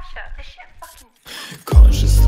Sasha, this shit fucking. Conscious.